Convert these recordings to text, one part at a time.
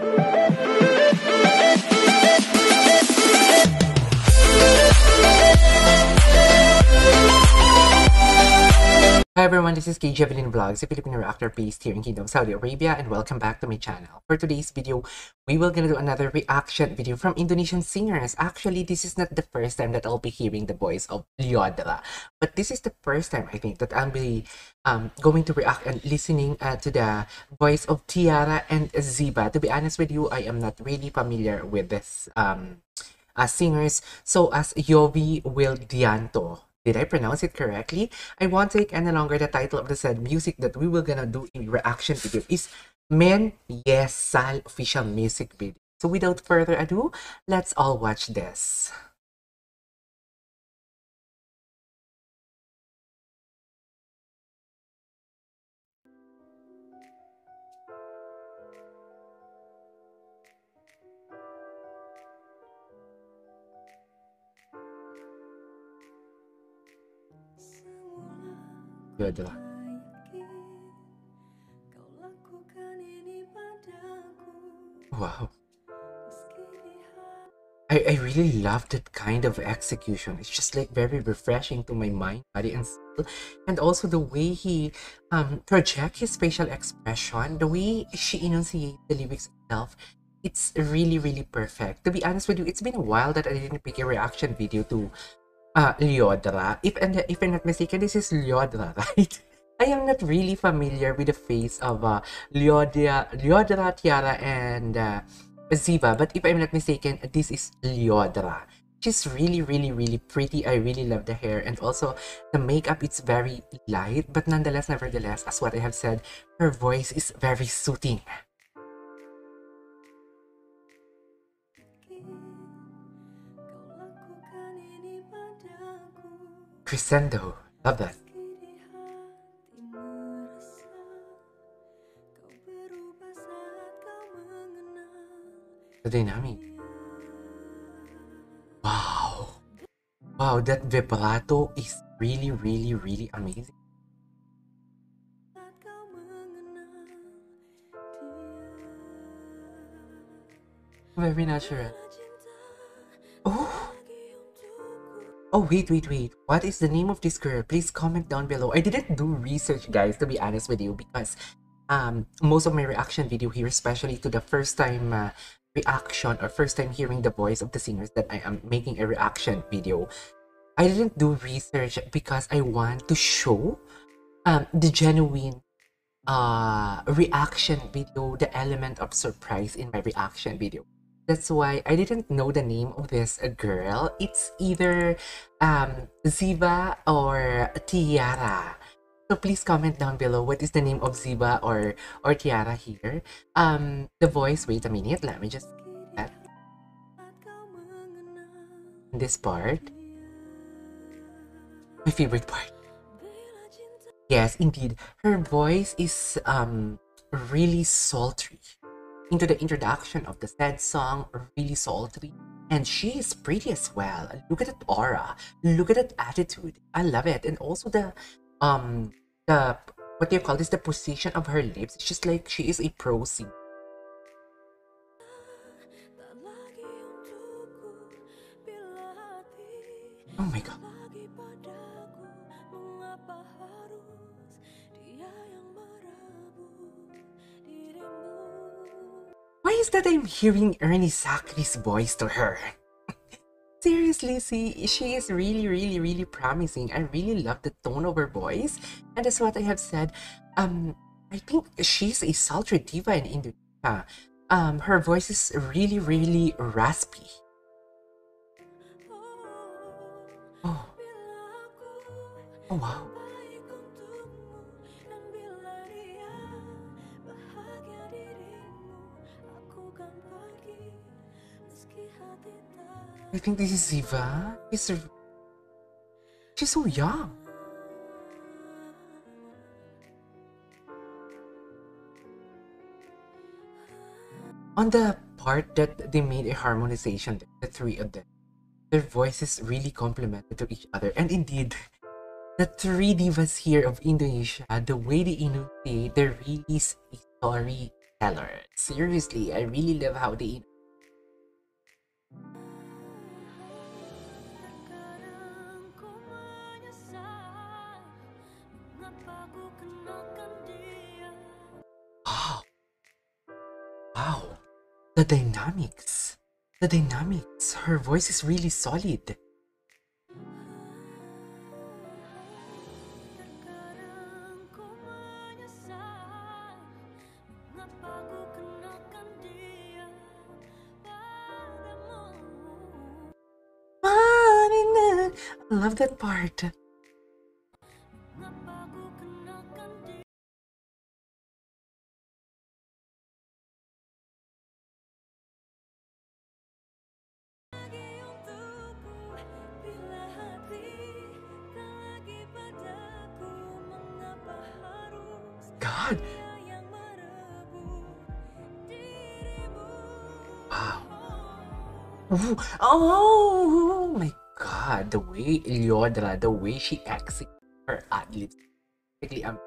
Thank you. Hi everyone, this is KJ Avelino Vlogs, a Filipino reactor based here in Kingdom, Saudi Arabia, and welcome back to my channel. For today's video, we will gonna do another reaction video from Indonesian singers. Actually, this is not the first time that I'll be hearing the voice of Lyodra, but this is the first time I think that I'll be um, going to react and listening uh, to the voice of Tiara and Ziva. To be honest with you, I am not really familiar with this um, uh, singers. So as Yovie Widianto, did I pronounce it correctly? I won't take any longer the title of the said music that we were gonna do in reaction video is Men Yes Sal official music video. So without further ado, let's all watch this. Wow. I, I really love that kind of execution. It's just like very refreshing to my mind, body, and soul. And also the way he um project his facial expression, the way she enunciates the lyrics itself, it's really, really perfect. To be honest with you, it's been a while that I didn't pick a reaction video to uh, Lyodra. If, and if I'm not mistaken, this is Lyodra, right? I am not really familiar with the face of uh, Lyodra, Tiara, and uh, Ziva. But if I'm not mistaken, this is Lyodra. She's really, really, really pretty. I really love the hair. And also, the makeup, it's very light. But nonetheless, nevertheless, as what I have said, her voice is very soothing. Crescendo. Love that. The dynamic. Wow. Wow, that vibrato is really, really, really amazing. Very natural. Oh, wait, wait, wait. What is the name of this girl? Please comment down below. I didn't do research, guys, to be honest with you, because um, most of my reaction video here, especially to the first time uh, reaction or first time hearing the voice of the singers that I am making a reaction video, I didn't do research because I want to show um, the genuine uh, reaction video, the element of surprise in my reaction video. That's why I didn't know the name of this girl. It's either um, Ziva or Tiara. So please comment down below what is the name of Ziva or or Tiara here. Um, the voice. Wait a minute. Let me just that. This part. My favorite part. Yes, indeed. Her voice is um really sultry into the introduction of the said song really sultry and she is pretty as well. Look at that aura. Look at that attitude. I love it. And also the um the what do you call this? The position of her lips. It's just like she is a pro singer. Oh my god That I'm hearing Ernie Sacri's voice to her? Seriously, see, she is really, really, really promising. I really love the tone of her voice. And that's what I have said. Um, I think she's a sultry diva in Indonesia. Um, her voice is really, really raspy. Oh. Oh, wow. I think this is Ziva. She's, she's so young. On the part that they made a harmonization, the three of them, their voices really complemented to each other. And indeed, the three divas here of Indonesia, the way they enunciate, they're really story stellar. Seriously, I really love how they The dynamics. The dynamics. Her voice is really solid. I love that part. Wow. Oh my god, the way Lyodra, the way she executes her ad-libs. Um,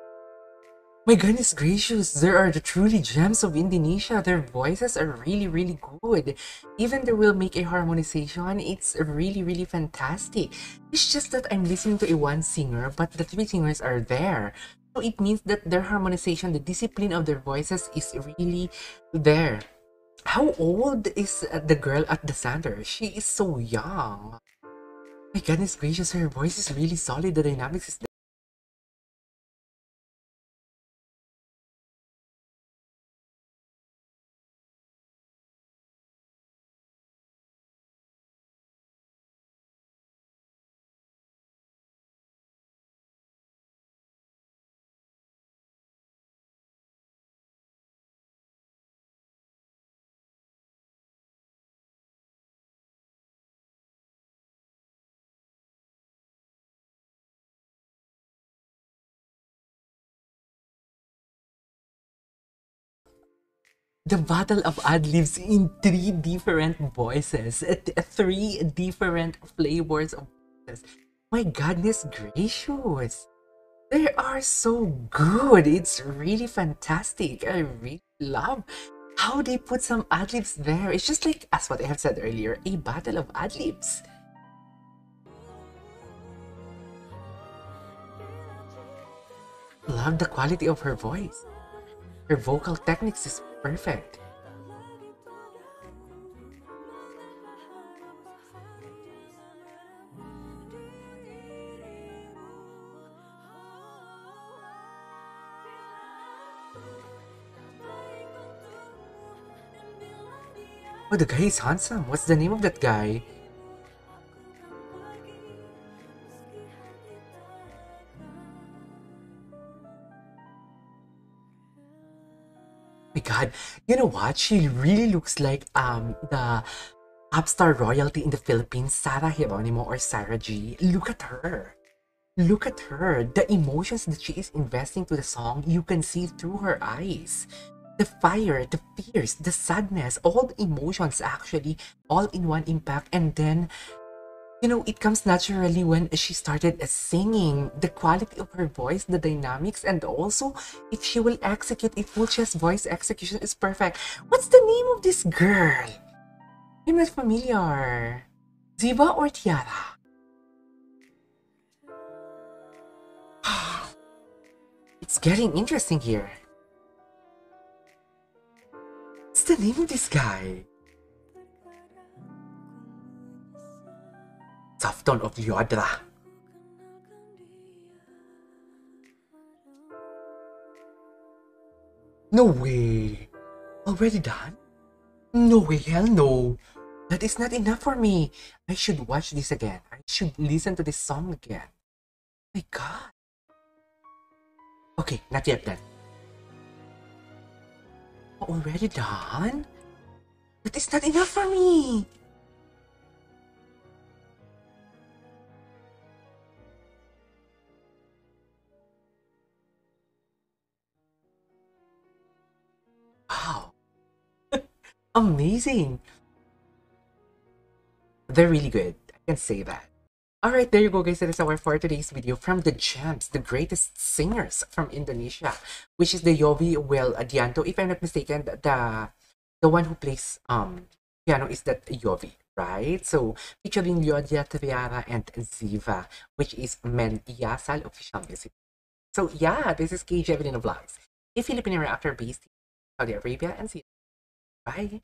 my goodness gracious, there are the truly gems of Indonesia. Their voices are really, really good. Even they will make a harmonization, it's really, really fantastic. It's just that I'm listening to a one singer, but the three singers are there. It means that their harmonization, the discipline of their voices is really there. How old is uh, the girl at the center? She is so young. My goodness gracious, her voice is really solid. The dynamics is the battle of ad-libs in three different voices, three different flavors of voices. My goodness gracious! They are so good. It's really fantastic. I really love how they put some ad-libs there. It's just like, as what I have said earlier, a battle of ad-libs. Love the quality of her voice. Her vocal techniques is perfect. Oh, the guy is handsome. What's the name of that guy? God you know what? She really looks like um the popstar royalty in the philippines sarah geronimo or sarah g. Look at her. Look at her. The emotions that she is investing to the song you can see through her eyes. The fire the fears the sadness all the emotions actually all in one impact. And then you know, it comes naturally when she started singing. The quality of her voice, the dynamics, and also if she will execute a full chest voice execution is perfect. What's the name of this girl? I'm not familiar. Ziva or Tiara? it's getting interesting here. What's the name of this guy? Safton of Lyodra. No way! Already done? No way, hell no! That is not enough for me. I should watch this again. I should listen to this song again. My god. Okay, not yet then. Already done? That is not enough for me. Amazing. They're really good. I can say that. Alright, there you go guys. That is our for today's video from the gems, the greatest singers from Indonesia, which is the Yovie Widianto. If I'm not mistaken, the the one who plays um piano is that Yovie, right? So featuring Yodia Triara and Ziva, which is Menyesal official music. So yeah, this is KJ Avelino Vlogs, a Filipino reactor based in Saudi Arabia, and see you. Bye.